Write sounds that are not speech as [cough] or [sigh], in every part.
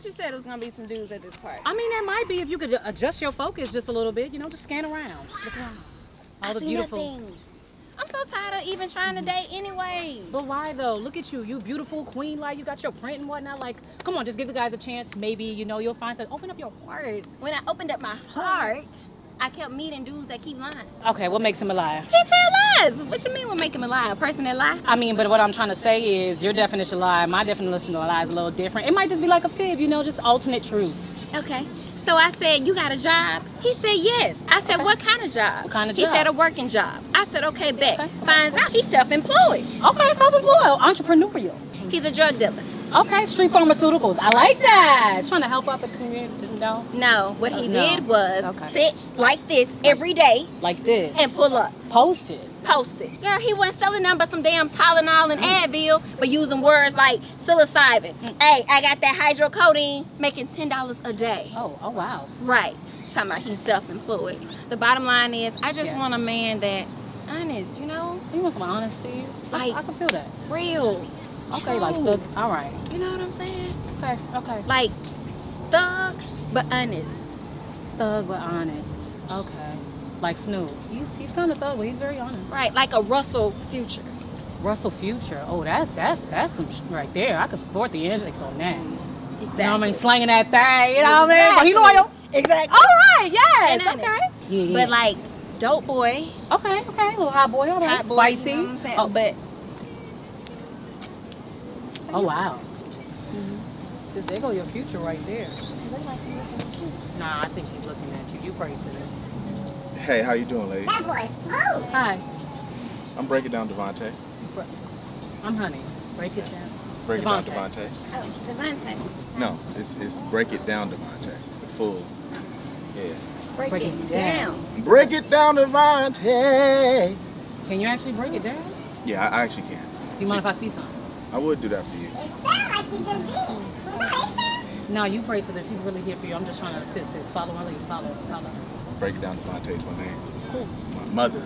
thought you said it was gonna be some dudes at this party. I mean, that might be if you could adjust your focus just a little bit. You know, just scan around, just look around. All I the beautiful. nothing. I'm so tired of even trying to date anyway. But why though? Look at you, you beautiful queen. Like you got your print and whatnot. Like, come on, just give the guys a chance. Maybe you know you'll find something. Open up your heart. When I opened up my heart, I kept meeting dudes that keep lying. Okay, what makes him a liar? He tell lies. What you mean what make him a liar? A person that lie? I mean, but what I'm trying to say is your definition of lie, my definition of a lie is a little different. It might just be like a fib, you know, just alternate truths. Okay. So I said, you got a job? He said, yes. I said, Okay. what kind of job? What kind of he job? said, a working job. I said, okay, bet. Okay. Finds out he's self-employed. Okay, self-employed, entrepreneurial. He's a drug dealer. Okay, street pharmaceuticals. I like that. Trying to help out the community. No, No, what he Uh, no. did was Okay. sit like this every day like this. and pull up. Post it. Post it. Girl, he wasn't selling nothing but some damn Tylenol and Advil, but using words like psilocybin. Hey, I got that hydrocodone, making $10 a day. Oh, oh wow. Right. Talking about he's self-employed. The bottom line is, I just Yes. want a man that honest, you know, He wants some honesty? Like- I, I can feel that. real. Okay, like true. the. All right. You know what I'm saying? Okay, okay. Like thug, but honest. Thug but honest. Okay. Like Snoop. He's he's kind of thug, but he's very honest. Right, like a Russell Future. Russell Future. Oh, that's that's that's some sh- right there. I could support the antics on that. Exactly. You know what I mean? Slanging that thing. You know what I mean? But he loyal. Exactly. All right. Yes. And Okay. Yeah, yeah. But like dope boy, okay, okay. A little hot boy. All right. hot boy, Spicy. You know what I'm saying? Oh, But oh wow. Mm-hmm. Mm-hmm. Says there go your future right there. Nah, I think he's looking at you. You pray for that. Hey, how you doing, lady? That boy's smooth. Hi. I'm breaking down Devontae. I'm Honey. Break it down. Break it down Devontae. oh, Devontae. No, it's, it's break it down Devontae. The full. Yeah. Break, Break it it down. down. Break it down Devontae. Can you actually break it down? Yeah, I, I actually can. Do you mind if I see something? I would do that for you. It sounds like you just did. Nice. No, you pray for this. He's really here for you. I'm just trying to assist. Sis. Follow my lead. Follow. Follow. Break it down Devontae is my name. Cool. My mother,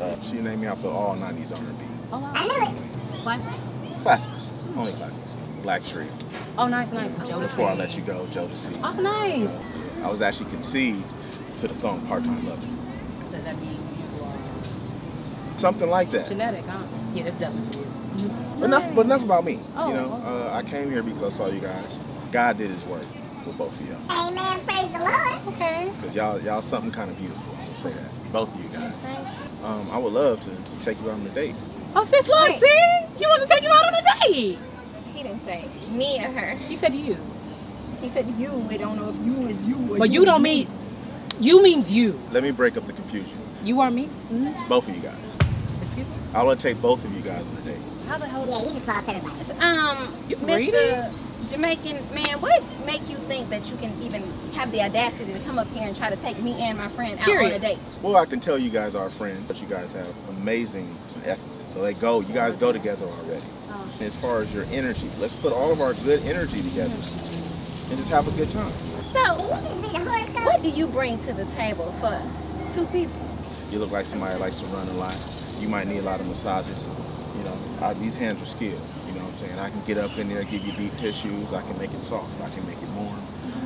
uh, she named me after all 90s R&B. Oh, wow. I knew it. Classics? Classics. Only classics. Blackstreet. Oh, nice, nice. Jodeci. Before I let you go, Jodeci. Oh, nice. I was actually conceived to the song Part-Time Lover. Does that mean you are Something like that. genetic, huh? Yeah, that's definitely for you. But enough, but enough about me. Oh, you know, okay. uh, I came here because I saw you guys. God did His work with both of y'all. Amen. Praise the Lord. Okay. Cause y'all, y'all something kind of beautiful. I will say that. Both of you guys. Um, I would love to, to take you out on a date. Oh, sis, look, Wait. see? He wants to take you out on a date. He didn't say me or her. He said you. He said you. We don't know if you is you or But you don't mean, you means you. Let me break up the confusion. You are me? Mhm. Both of you guys. Excuse me? I want to take both of you guys on a date. How the hell Yeah, you just lost everybody. Um, You read Mr. Jamaican man, what make you think that you can even have the audacity to come up here and try to take me and my friend out on a Period. date? Well, I can tell you guys are friends, but you guys have amazing essences. So they go, you guys go together already. Oh. As far as your energy, let's put all of our good energy together and just have a good time. So, Did you just read the horoscope? what do you bring to the table for two people? You look like somebody likes to run a lot. You might need a lot of massages. You know, I, these hands are skilled. You know what I'm saying? I can get up in there, give you deep tissues. I can make it soft. I can make it warm.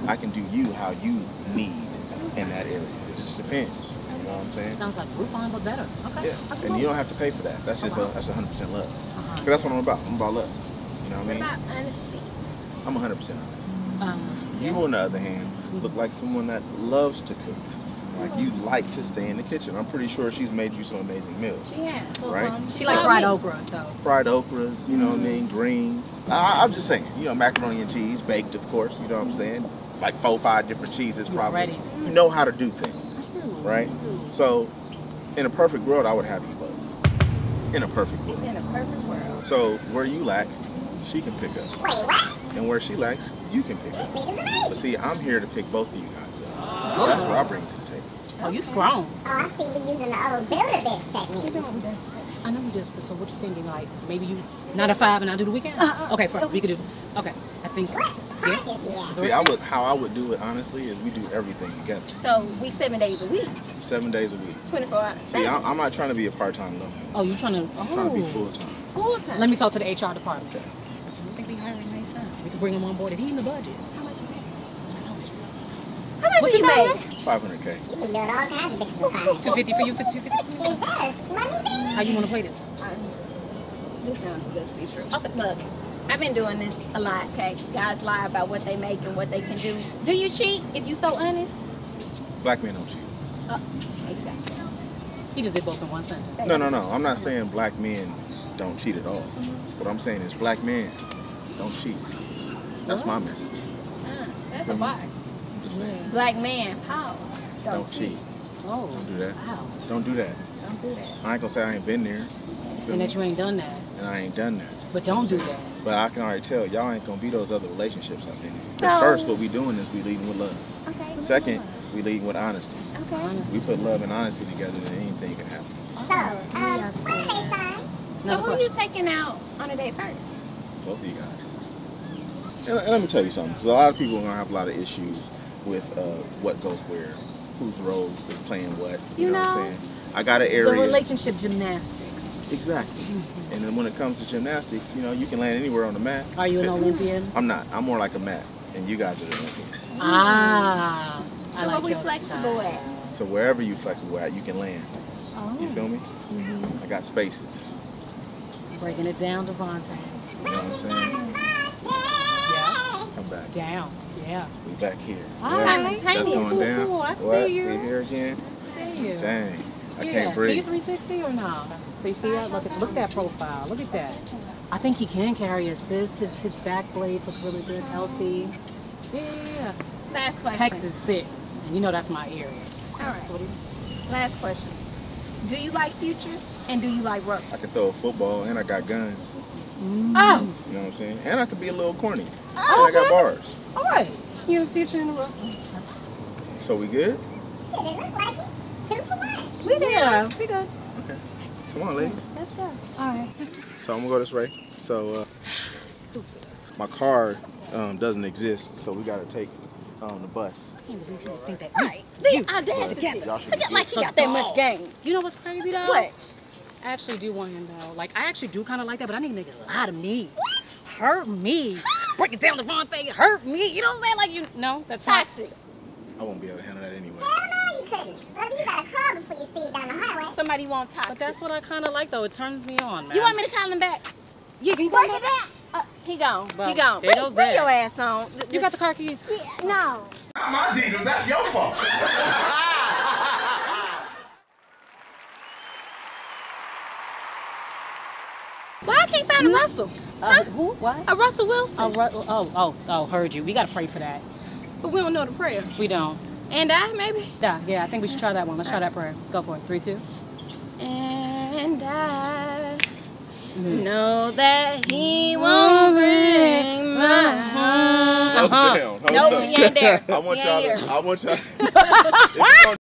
I can do you how you need in that area. It just depends. You know what I'm saying? It Sounds like Groupon, but better. Okay. Yeah, I and go. you don't have to pay for that. That's Oh, just wow. a, that's 100 percent love. Uh-huh. 'Cause that's what I'm about. I'm about love. You know what I mean? about honesty? I'm 100 percent honest. Um, You, on the other hand, look like someone that loves to cook. Like you like to stay in the kitchen. I'm pretty sure she's made you some amazing meals. She has. Right. She like fried okras, though. Fried okras, you know what I mean, Mm-hmm. greens. I, I'm just saying, you know, macaroni and cheese, baked, of course. You know what I'm saying? Like four, five different cheeses, probably. ready. You know how to do things, right? So, in a perfect world, I would have you both. In a perfect world. In a perfect world. So where you lack, she can pick up, Wait, what? and where she lacks, you can pick up. But see, I'm here to pick both of you guys up. That's what I bring to the table. Oh, you strong. Oh, I see we using the old builder bitch technique. I know you desperate, so what you thinking? Like, maybe you nine to five and I do the weekend? Uh-uh. okay, fine. We could do, okay. I think, What yeah. is? See, I would how I would do it honestly is we do everything together, So we seven days a week, seven days a week. 24 hours. See, I'm, I'm not trying to be a part-time though. Oh, you trying to, I'm trying to be oh. full-time. full time. Let me talk to the HR department. Okay. So can we think we hiring night time? We can bring him on board. Is he in the budget? How much you make? I know, bitch. How much What's you his make? 500k. You can build all kinds of bitches with fine. Two fifty for you for two fifty. Is that a shmoney thing? How you want to play this? This sounds good to be true. Okay, look, I've been doing this a lot, okay? Guys lie about what they make and what they can do. Do you cheat if you so honest? Black men don't cheat. Exactly. He just did both in one sentence. No, no, no. I'm not saying black men don't cheat at all. Mm-hmm. What I'm saying is black men don't cheat. That's my message. Uh, that's a Mhm. lie. I'm just saying. Yeah. Black man, pause. Don't, Don't cheat. Oh. Don't do that. Wow. Don't do that. Don't do that. I ain't gonna say I ain't been there. And me? that you ain't done that. and I ain't done that. But don't do that. But I can already tell y'all ain't gonna be those other relationships I've been in. So- At first, what we doing is we leading with love. Okay. Second, we leading with honesty. Okay. We put love and honesty together, then anything can happen. So, um, what do they sign? So Another who you question. taking out on a date first? Both of you guys. And, and let me tell you something, because a lot of people are gonna have a lot of issues with uh, what goes where, whose role is playing what. You, You know, what I'm saying? I got an area. The relationship gymnastics. Exactly. And then when it comes to gymnastics, you know, you can land anywhere on the mat. Are you an Olympian? I'm not. I'm more like a mat, and you guys are the Olympians. Ah. I So like what we your flexible style. at? So wherever you flexible at, you can land. Oh. You feel me? Mhm. I got spaces. Breaking it down, Devontae. You know what I'm saying? Yeah. Come back. Down. Yeah. We back here. All Yeah. That's going down. Cool, I see what? you. We here again? See you. Dang. I yeah. can't Can you breathe. 360 or no? So you see that? Look at look at that profile. Look at that. I think he can carry assist. His his back blades look really good, healthy. Yeah. Last question. Hex is sick. And you know that's my area. All right. So what do you Last question. Do you like Future and do you like Russell? I can throw a football and I got guns. Mm. Oh. You know what I'm saying? And I could be a little corny. Oh, and I got bars. All right. You and Future in the Russell. So we good? Shit, it look like it. Two for one. We did. Yeah. We good. Okay. Come on, ladies. Let's go. All right. So I'm gonna go this way. So uh, my car um, doesn't exist, so we gotta take um, the bus. I can't believe you think that. Right. The audacity. Y'all should Took it like he got that much game. You know what's crazy though? What? I actually do want him though. Like I actually do kind of like that, but I need a nigga to lie to me. What? Hurt me. Break it down the wrong thing. Hurt me. You know what I'm saying? Like you. No, that's not. Toxic. I won't be able to handle that anyway. Hell no, you couldn't. Brother, you gotta crawl before you speed down the highway. Somebody want toxic. But that's what I kind of like though. It turns me on, man. You want me to call him back? Yeah, can you Break call it me? down. Uh, he gone. Well, he gone. there Bring, bring your ass on. Th- You got the this- car keys? Yeah, no. Not my Jesus, that's your fault. [laughs] Why I a Russell? Uh, Huh? who? What? A Russell Wilson. Oh, Ru- oh, oh, oh, heard you. We gotta pray for that. But we don't know the prayer. We don't. And I maybe. Yeah, yeah. I think we should try that one. Let's try that prayer. Let's go for it. Three, two. And I Mhm. know that he won't bring my home. Hold down, hold Nope, down. he ain't there. [laughs] I want y'all to. I want y'all. If you don't